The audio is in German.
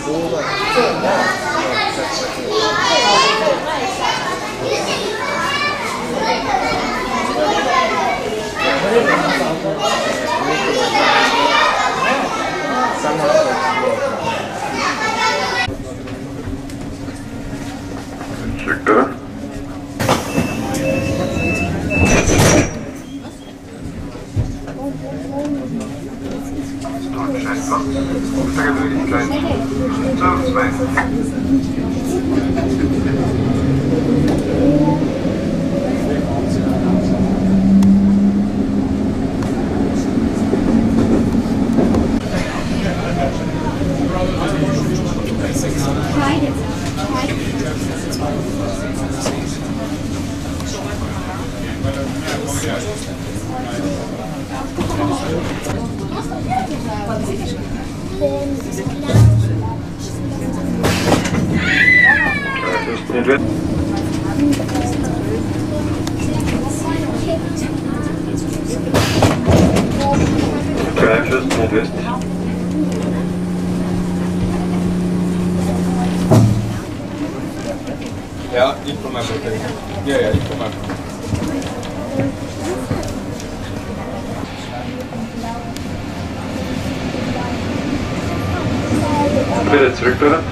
노후가 Sector. Nicht wird. Ja, ich komme einfach. Ja, ja, ich komme einfach. Hombre, etcétera